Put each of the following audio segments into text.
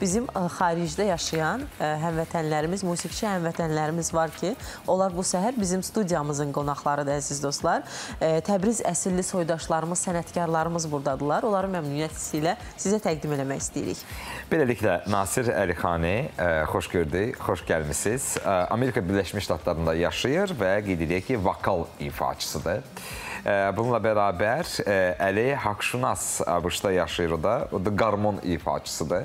bizim ə, xaricdə yaşayan ə, həmvətənlərimiz, musiqiçi həmvətənlərimiz var ki, onlar bu səhər bizim studiyamızın qonaqlarıdır əziz dostlar. Ə, Təbriz əsilli soydaşlarımız, sənətkarlarımız burdadılar. Onları məmnuniyyət hissi ilə sizə təqdim eləmək istəyirik. Beləliklə, Nasir Əlixani, xoş gördük, xoş gəlmisiniz. Ə, Amerika Birləşmiş Ştatlarında yaşayır və qeyd edək ki, vokal ifaçısıdır. Ə, Bununla bərabər Əli Haqşunas ABŞ-da yaşayır o da. O da qarmon ifaçısıdır.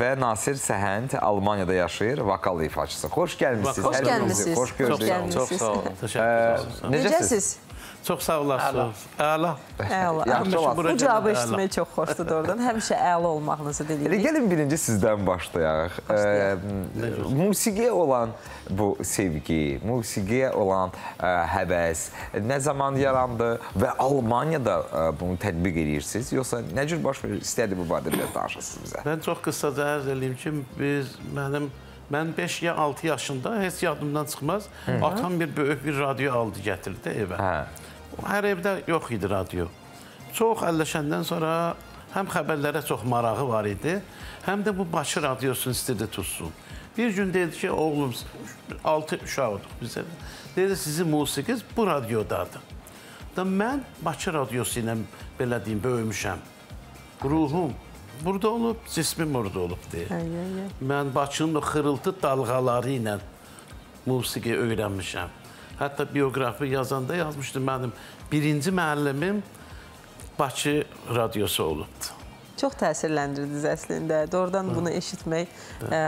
Və Nasir Səhənd Almaniyada yaşayır, vokal ifaçısı. Xoş gəlmisiniz. Xoş gəlmisiniz. Xoş gördük. gəlmisiniz. Çox sağ olun. Necəsiz? Çox sağ olasınız. Əla. Əla. Yaxşı olasınız. Bu cavabı eşitmək çox xoşdur doğrudan. Həmişə əla olmağınızı Elə diləyirik. gəlin birinci sizdən başlayaq. Ə, musiqiyə olan bu sevgi, musiqiyə olan ə, həvəs nə zaman yarandı və Almaniyada ə, bunu tətbiq edirsiniz, yoxsa nə cür baş verir? İstədi bu barədə biraz danışasınız bizə. Mən çox qısaca ərz edeyim ki, biz mənim mən 5 ya 6 yaşında heç yadımdan çıxmaz. Atam bir böyük bir radio aldı gətirdi evə. Hə. Hər evdə yox idi radio. Çox əlləşəndən sonra həm xəbərlərə çox marağı var idi, həm də bu Bakı radiosunu istədi tutsun. Bir gün dedi ki, oğlum 6 uşağıq bizə. Dedi sizin musiqiniz bu radiodadır. Da mən Bakı radiosu ilə belə deyim böyümüşəm. Ruhum burada olub, cismim orada olub ay. Mən Bakının o xırıltı dalğaları ilə musiqi öyrənmişəm. Hətta bioqrafi yazanda yazmışdım mənim birinci müəllimim Bakı radiosu olubdu. Çox təsirləndirdiniz əslində. Doğrudan bunu eşitmək ə,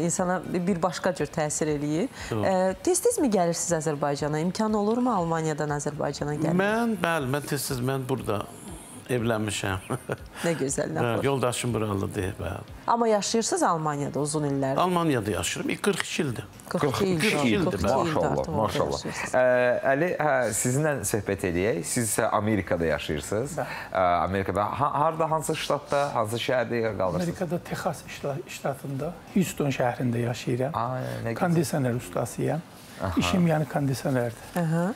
insana bir başqa cür təsir eləyir. Ə, Tez-tez mi gəlirsiniz Azərbaycana? İmkan olurmu Almaniyadan Azərbaycana gəlmək? Mən, bəli, mən tez-tez mən burada evlənmişəm. Nə gözəl, nə xoş. Yoldaşım buralıdır, bəli. Amma yaşayırsınız Almaniyada uzun illərdir. Almaniyada yaşayıram. 42 ildir. 42 il, 42 ildir, 42 ildir Maşallah, maşallah. Ə, Əli, hə, sizinlə söhbət eləyək. Siz isə Amerikada yaşayırsınız. Ə, Amerikada ha, harda, hansı ştatda, hansı şəhərdə qalırsınız? Amerikada Texas ştatında, Houston şəhərində yaşayıram. Ay, nə gözəl. Kondisioner ustasıyam. İşim yəni kondisionerdir. Aha.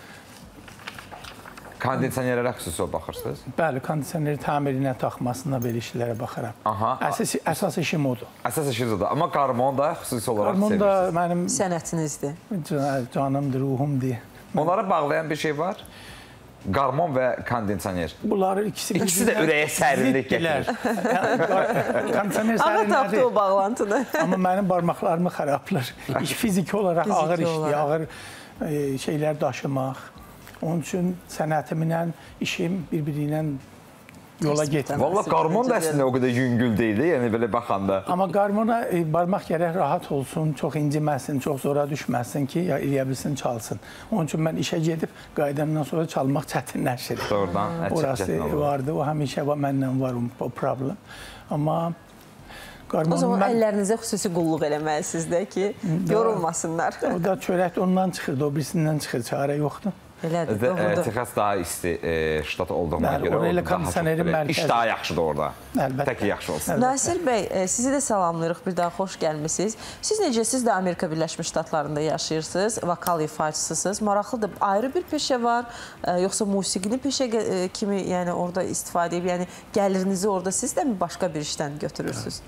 Kondisionerlərə xüsusi baxırsınız? Bəli, kondisioneri tamirinə, taxmasına belə işlərə baxıram. Aha. Əsas əsas işim odur. Əsas işiniz odur. Amma qarmon da xüsusi olaraq Harmon da sevirsiniz. mənim Sənətinizdir. can- canımdır, ruhumdur. Onları bağlayan bir şey var. Qarmon və kondisioner. Bunları ikisi İkisi də ürəyə sərinlik gətirir. Kondisioner Ana tapdı sərinlədir. o bağlantını. Amma mənim barmaqlarımı xarablar. İş fiziki olaraq Fiziki ağır işdir, ağır e, şeylər daşımaq. Onun üçün sənətimlə işim bir-biri ilə yola getmir. Valla qarmon da əslində o qədər yüngül deyil, yəni belə baxanda. Amma qarmona e, barmaq gərək rahat olsun, çox inciməsin, çox zora düşməsin ki, ya eləyə bilsin, çalsın. Onun üçün mən işə gedib qayıdandan sonra çalmaq çətinləşir. Doğrudan, Orası çətin olur. vardı, o həmişə var, məndən var o problem. Amma O qarmon zaman mən, əllərinizə xüsusi qulluq eləməlisiniz də ki, yorulmasınlar. o da çörək ondan çıxırdı, o birisindən çıxır, çarə yoxdur. Elədir, Və, e, doğrudur. Texas daha isti e, ştat olduğuna Bəli, görə orada kondisionerin mərkəzi. iş daha yaxşıdır orada. Əlbəttə. Tək yaxşı olsun. Nasir bəy, e, sizi də salamlayırıq. Bir daha xoş gəlmisiniz. Siz necə? Siz də Amerika Birləşmiş Ştatlarında yaşayırsınız, vokal ifaçısısınız. Maraqlıdır. Ayrı bir peşə var, e, yoxsa musiqini peşə e, kimi, yəni orada istifadə edib, yəni gəlirinizi orada siz də mi başqa bir işdən götürürsüz?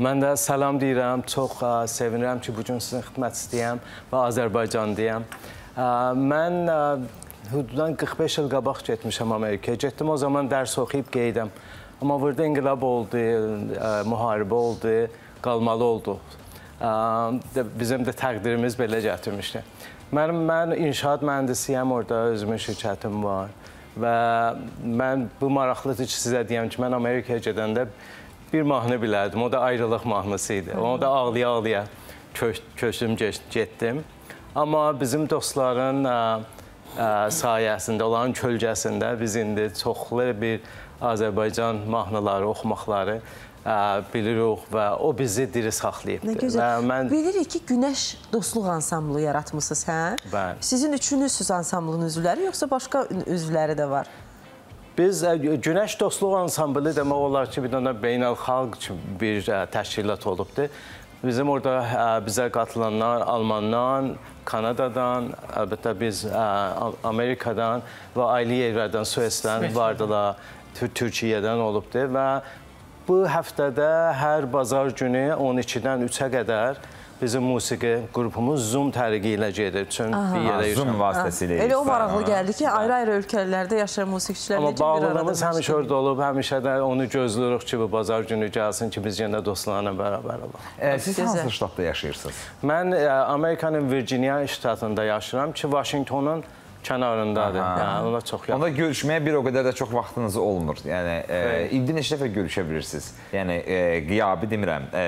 Mən də salam deyirəm. Çox ə, sevinirəm ki, bu gün sizin xidmətçisiyəm və Azərbaycandayam. Mən ə, hududan 45 il qabaq getmişəm Amerikaya. Getdim o zaman dərs oxuyub qeydəm. Amma burada inqilab oldu, müharibə oldu, qalmalı də- Bizim də təqdirimiz belə gətirmişdi. Mən mən inşaat mühəndisiyəm, orada özümün şirkətim var və mən bu maraqlıdır ki, sizə deyəm ki, mən Amerikaya gedəndə bir mahnı bilərdim. O da ayrılıq mahnısı idi. Onu da ağlaya-ağlaya geç- getdim. Amma bizim dostların ə, ə, sayəsində, onların kölgəsində biz indi çoxlu bir Azərbaycan mahnıları, oxumaqları ə, bilirik və o bizi diri Nə saxlayıbdır. gözəl. Və mən Bilirik ki, Günəş Dostluq ansamblı yaratmısınız, hə? Bəli. Sizin üçünüzsüz ansamblın üzvləri, yoxsa başqa üzvləri də var? Biz Günəş Dostluq Ansamblı demək olar ki, bir dənə beynəlxalq bir təşkilat olubdur. Bizim orada ə, bizə qatılanlar Almandan, Kanadadan, əlbəttə biz ə, Amerikadan və ayrı yerlərdən, Suesdən vardılar, Tür Türkiyədən olubdur və bu həftədə hər bazar günü 12-dən 3-ə qədər bizim musiqi qrupumuz Zoom təriqi ilə gedir. Üçün bir yerə Zoom vasitəsilə. Elə o maraqlı gəldi ki, ayrı-ayrı ölkələrdə yaşayan musiqiçilər Amma necə bir arada bağlılığımız həmişə orada olub, həmişə də onu gözləyirik ki, bu bazar günü gəlsin ki, biz yenə dostlarla bərabər olaq. E, Siz hansı ştatda yaşayırsınız? Mən e, Amerikanın Virginia ştatında yaşayıram ki, Washingtonun kənarındadır. Yəni ona çox yaxın. Onda görüşməyə bir o qədər də çox vaxtınız olmur. Yəni e, ildə neçə dəfə görüşə bilirsiniz? Yəni e, qiyabi demirəm, e,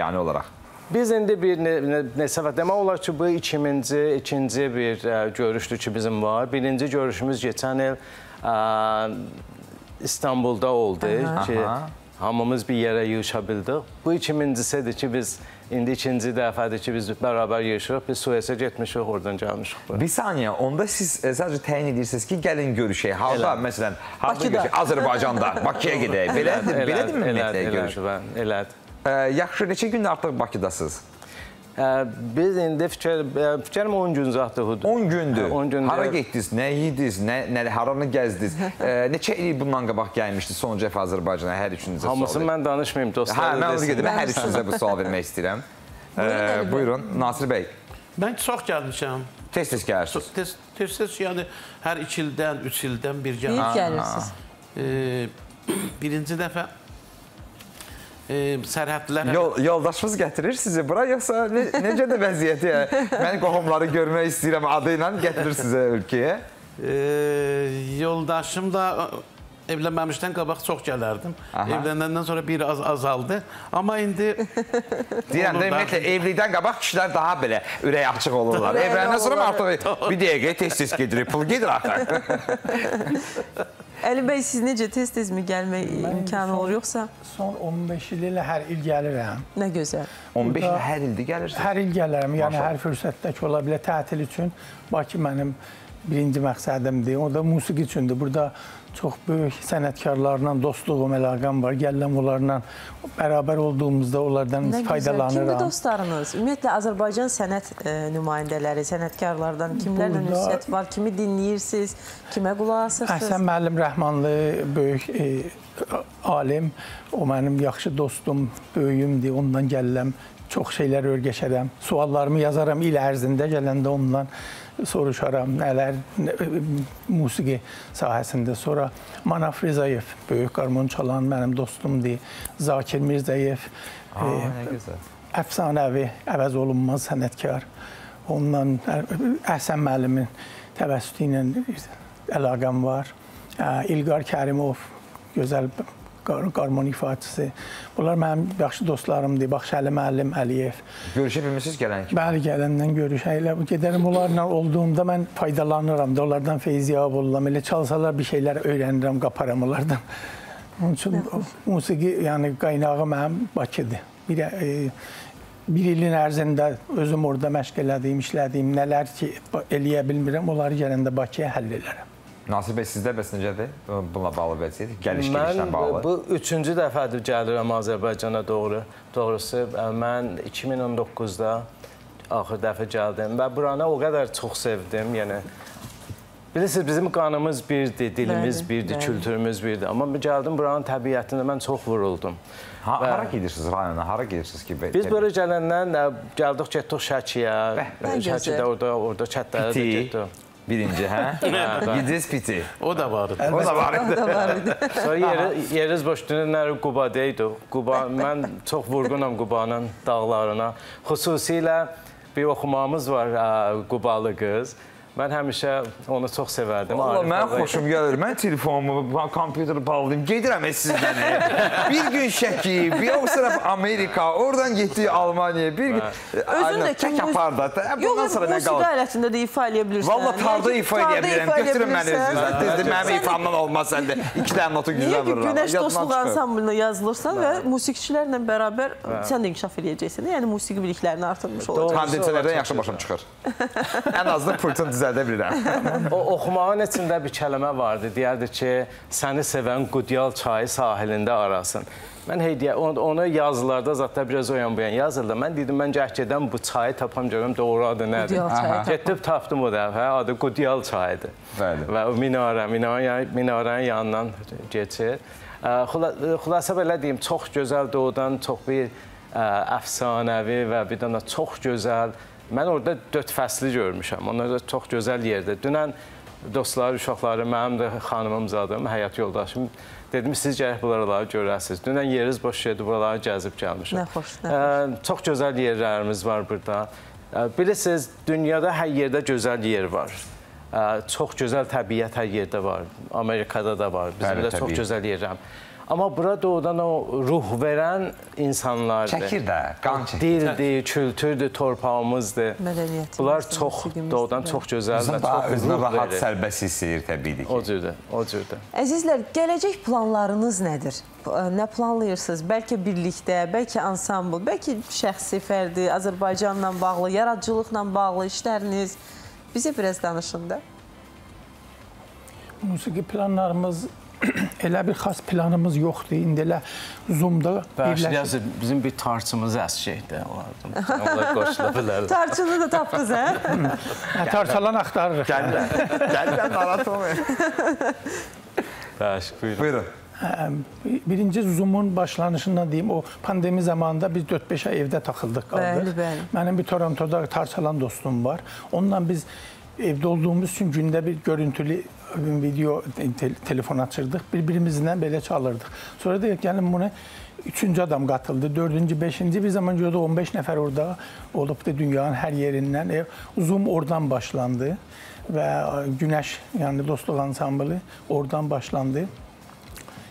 yəni olaraq. Biz indi bir ne, ne, neçə vaxt demək olar ki, bu 2000-ci, ikinci bir ə, görüşdür ki, bizim var. Birinci görüşümüz keçən il ə, İstanbulda oldu ki, Aha. hamımız bir yerə yığışa bildik. Bu 2000-cisidir ki, biz indi ikinci dəfədir ki, biz bərabər yığışırıq. Biz Suesə getmişik, oradan gəlmişik. bura. Bir saniyə, onda siz e, sadəcə təyin edirsiniz ki, gəlin görüşək. Harda, məsələn, harda görüşək? Azərbaycanda, Bakıya gedək. Belədir, belədir ümumiyyətlə görüş? Elədir, elədir. E, Yaxşı, neçə gündə artıq Bakıdasınız? Biz indi fikir, ə, fikrim 10 gün hudud. 10 gündür. Hə, 10 gündür. Hara getdiniz, nə yediniz, nə, nə haranı gəzdiniz? e, neçə il bundan qabaq gəlmişdiniz sonuncu dəfə Azərbaycana hər üçünüzə sual Hamısını mən danışmayım, Hə, dostlar. mən onu gedim. Hər üçünüzə bu sual vermək istəyirəm. E, buyurun, Nasir bəy. Mən çox gəlmişəm. Tez-tez gəlirsiniz. Tez- Tez-tez yəni hər 2 ildən, 3 ildən bir gəlmişəm. gəlirsiniz? Ee, birinci dəfə e, sərhədlər Yol, yoldaşınız gətirir sizi bura yoxsa ne, necə də vəziyyəti? Mən qohumları görmək istəyirəm adı ilə gətirir sizə ölkəyə. e, yoldaşım da e, evlənməmişdən qabaq çox gələrdim. Aha. Evlənəndən sonra bir az azaldı. Amma indi Deyirəm də ümumiyyətlə evlilikdən qabaq kişilər daha belə ürək açıq olurlar. Ürək Evlənəndən sonra artıq bir dəqiqə tez-tez gedir, pul gedir axı. Əli bəy, siz necə tez-tezmi gəlmək imkanı olur, yoxsa Son 15 il ilə hər il gəlirəm. nə gözəl? 15 il hər ildə gəlirsiniz. Hər il gəlirəm. Yəni Maşallah. hər fürsətdə ki, ola bilər tətil üçün Bakı mənim birinci məqsədimdir. O da musiqi üçündür. Burada çox böyük sənətkarlarla dostluğum, əlaqəm var. Gəlirəm onlarla bərabər olduğumuzda onlardan Nə gözəl. Kimdir faydalanıram. dostlarınız? Ümumiyyətlə Azərbaycan sənət e, nümayəndələri, sənətkarlardan kimlərlə Burada- ünsiyyət var? Kimi dinləyirsiniz? Kimə qulaq asırsınız? Əhsən müəllim Rəhmanlı böyük e, alim, o mənim yaxşı dostum, böyüyümdür. Ondan gəlirəm, çox şeylər öyrəşərəm. Suallarımı yazaram il ərzində gələndə ondan soruşaram nələr nə, e, musiqi sahəsində. Sonra Manaf Rizayev, böyük qarmon çalan mənim dostumdur. Zakir Mirzəyev, Aa, nə gözəl. əfsanəvi, əvəz olunmaz sənətkar. Ondan Əhsən müəllimin təvəssütü ilə əlaqəm var. Ə, İlqar Kərimov gözəl qar- qarmon ifaçısı. Bunlar mənim yaxşı dostlarımdır. Baxşəli müəllim Əliyev. Görüşə bilmisiniz gələn kimi? Bəli, gələndən görüşəklə gedərəm onlarla olduğumda mən faydalanıram da onlardan feyz yab oluram. Elə çalsalar bir şeylər öyrənirəm, qaparam onlardan. Onun üçün musiqi, yəni qaynağı mənim Bakıdır. Bir e, bir ilin ərzində özüm orada məşq elədiyim, işlədiyim nələr ki eləyə bilmirəm, onları gələndə Bakıya həll elərəm. Nasir bəy sizdə bəs necədir? Bununla bağlı vəziyyət, gəliş Mən gedişlə bağlı. bu üçüncü dəfədir gəlirəm Azərbaycana doğru. Doğrusu mən 2019-da axır dəfə gəldim və buranı o qədər çox sevdim. Yəni Bilirsiniz bizim qanımız birdir, dilimiz Bəli, birdir, bəli. kültürümüz birdir. Amma gəldim buranın təbiətinə mən çox vuruldum. Ha, Və- hara gedirsiniz rayona? Hara gedirsiniz ki? Biz belə gələndən gəldik getdik Şəkiyə. Şəkidə orada orada çətlərə getdik. Birinci, hə? Gidiniz piti. o da var idi. O da var idi. da var idi. Sonra yeri, yeriz boş dünənləri Qubadaydı. Quba mən çox vurğunam Qubanın dağlarına. Xüsusilə bir oxumamız var Qubalı qız. Mən həmişə onu çox sevərdim. Valla mən xoşum gəlir. Mən telefonumu, kompüteri bağlayayım. Gedirəm heç sizdən. bir gün Şəki, bir o sıraf Amerika, oradan getdik Almaniya. Bir gün Özün də tək apar da. Bundan Yox, sonra nə musiqi qalır? alətində də ifa eləyə bilirsən. Valla tarda ifa edə tarda bilirəm. Götürün məni özünüzdən. Tezdir mənim ifamdan olmaz səndə. İki dənə notu ki, vururam. Günəş Dostluq ansamblına yazılırsan və musiqiçilərlə bərabər sən də inkişaf eləyəcəksən. Yəni musiqi biliklərini artırmış olacaqsan. Kondisionerdən yaxşı başım çıxır. Ən azından pultunu düzəldə bilirəm. O oxumağın içində bir kəlmə vardı. Deyərdi ki, səni sevən Qudyal çayı sahilində arasın. Mən heydiyə onu, onu yazılarda zətdə biraz o yan bu yan yazırdı. Mən dedim mən gəh gedən bu çayı tapam görüm doğru adı nədir. Getdim tapdım o dəfə. Adı Qudyal çayıdır. Bəli. Və o minarə, minarə, minarənin yanından keçir. Ə, xula- Xülasə belə deyim, çox gözəl doğudan çox bir ə, əfsanəvi və bir dənə çox gözəl. Mən orada 4 fəsli görmüşəm. Onlar da çox gözəl yerdə. Dünən dostlar, uşaqları, mənim də xanımım zadım, həyat yoldaşım dedim siz gərək buraları görəsiniz. Dünən yeriniz boş yerdi, buraları gəzib gəlmişəm. Nə xoş, nə Ə, Çox gözəl yerlərimiz var burada. Ə, Bilirsiniz, dünyada hər yerdə gözəl yer var. Ə, Çox gözəl təbiət hər yerdə var. Amerikada da var. Bizim Bəli, də çox təbii. gözəl yerəm. Amma bura doğudan o ruh verən insanlardır. Çəkir də, qan çəkir. Dildir, kültürdür, torpağımızdır. Mədəniyyətimiz, Bunlar çox doğudan çox gözəl və çox özünə rahat, sərbəst hiss edir təbiidir O ki. cürdə, o cürdə. Əzizlər, gələcək planlarınız nədir? Nə planlayırsınız? Bəlkə birlikdə, bəlkə ansambl, bəlkə şəxsi fərdi, Azərbaycanla bağlı, yaradıcılıqla bağlı işləriniz. Bizə biraz danışın da. Musiqi planlarımız elə bir xas planımız yoxdur. İndi elə Zoom-da birləşib Bəs bizim bir tarçımız əskikdir. Onlar qoşula bilərlər. Tarçını da tapdınız, hə? Hə, tarçalan axtarırıq. Gəlirlər. Gəlirlər narahat olmayın. Bəs, buyurun. Buyurun. Hə, Birinci Zoom-un başlanışından deyim, o pandemi zamanında biz 4-5 ay evdə taxıldıq qaldıq. Bəli, bəli. Mənim bir Torontoda tarçalan dostum var. Onunla biz evdə olduğumuz üçün gündə bir görüntülü video te telefon açırdıq. Bir-birimizlə belə çalırdıq. Sonra da gəlin bunu üçüncü adam qatıldı, dördüncü, beşinci bir zaman gördük 15 nəfər orada olub da dünyanın hər yerindən. E, Zoom oradan başlandı və Günəş, yəni dostluq ansamblı oradan başlandı.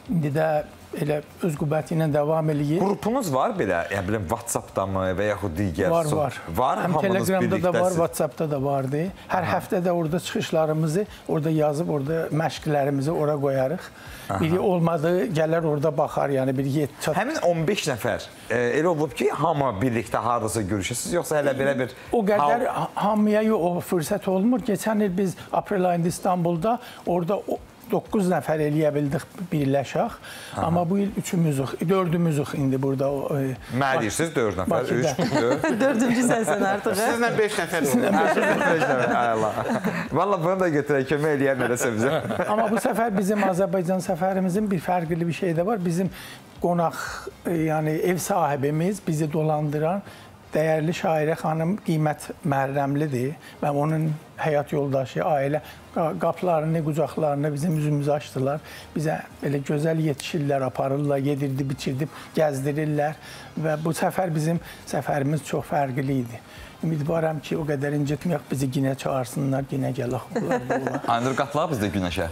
İndi də elə öz qüvvəti ilə davam eləyir. Qrupunuz var belə, yəni bilim WhatsApp-da mı və yaxud digər Var, so- var. Var, Həm Telegramda da var. WhatsAppda da vardı. Hər həftə də orada çıxışlarımızı orada yazıb, orada məşqlərimizi ora qoyarıq. Biri olmadı, gələr orada baxar, yəni bir yet çat. Həmin 15 nəfər e, elə olub ki, hamı birlikdə hardasa görüşürsüz, yoxsa hələ belə bir O qədər ha- hamıya yo- o fürsət olmur. Keçən il biz aprel ayında İstanbulda orada 9 nəfər eləyə bildik birləşək. Amma bu il üçümüzük, dördümüzük indi burada. e, Mənə deyirsiniz 4 nəfər, Bakıda. 3, 4. Dördüncü sənsən artıq, hə? Sizlə 5 nəfər olur. Valla bunu da götürək, kömək eləyər nədəsə bizə. Amma bu səfər bizim Azərbaycan səfərimizin bir fərqli bir şey də var. Bizim qonaq, e, yəni ev sahibimiz bizi dolandıran dəyərli şairə xanım Qiymət Məhərrəmlidir və onun həyat yoldaşı, ailə qa- qapılarını, qucaqlarını bizim üzümüzə açdılar. Bizə belə gözəl yetişirlər, aparırlar, yedirdib, içirdib, gəzdirirlər və bu səfər bizim səfərimiz çox fərqli idi. Ümidvaram ki, o qədər incitməyək, bizi yenə çağırsınlar, yenə gələk. Aynur qatılaq biz də günəşə.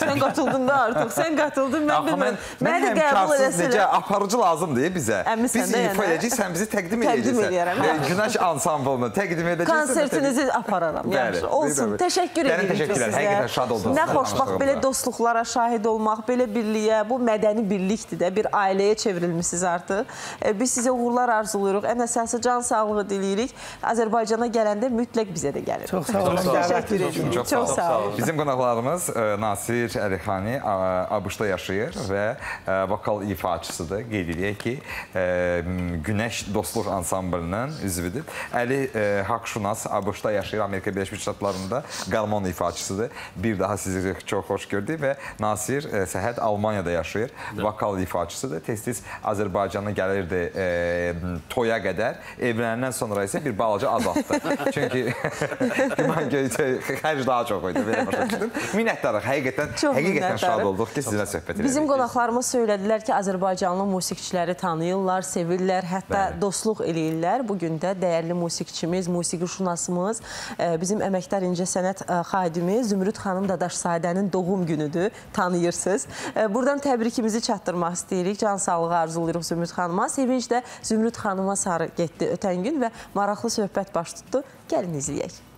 Sən qatıldın da artıq. Sən qatıldın. Mən Axı mən, də qəbul necə edəsələr. aparıcı lazımdır bizə. Biz ifa yəni. edəcəyik, sən bizi təqdim edəcəksən. Günəş ansamblını təqdim edəcəksən. Konsertinizi apararam. Bəli, Yaxşı, olsun. Təşəkkür edirik təşəkkürlər. sizə. Həqiqətən şad oldum Nə xoşbaxt belə dostluqlara şahid olmaq, belə birliyə, bu mədəni birlikdir də, bir ailəyə çevrilmisiniz artıq. E, Biz sizə uğurlar arzuluyuruq. Ən əsası can sağlığı diləyirik. Azərbaycana gələndə mütləq bizə də gəlin. Çox sağ olun. Təşəkkür edirik. Çox sağ olun. Bizim qonaqlarımız e, Nasir Əlixani ABŞ-da yaşayır və e, vokal ifaçısıdır. Qeyd edək ki, Günəş Dostluq Ansamblının üzvüdür. Əli Haqşunas ABŞ-da yaşayır, Amerika Birləşmiş Ştatlarında qarmon ifaçısıdır. Bir daha sizi çox xoş gördük və Nasir e, Səhət Almaniyada yaşayır, vokal ifaçısıdır. Tez-tez Azərbaycana gəlirdi e, toya qədər. Evlənəndən sonra isə bir balaca azaltdı. Çünki güman ki, xərc daha çox idi, belə başa düşdüm. Minnətdarıq, həqiqətən, Çox həqiqətən şad olduq ki, sizinlə söhbət edirik. Bizim qonaqlarımız söylədilər ki, Azərbaycanlı musiqiçiləri tanıyırlar, sevirlər, hətta Bəli. dostluq eləyirlər. Bu gün də dəyərli musiqiçimiz, musiqişünasımız, e, bizim əməkdar incəsənət e, xadimi Zümrüd xanım Dadaşzadənin doğum günüdür. Tanıyırsınız. E, Buradan təbrikimizi çatdırmaq istəyirik. Can sağlığı arzulayırıq Zümrüd xanıma. Sevinc də Zümrüd xanıma sarı getdi ötən gün və maraqlı söhbət baş tutdu. Gəlin izləyək.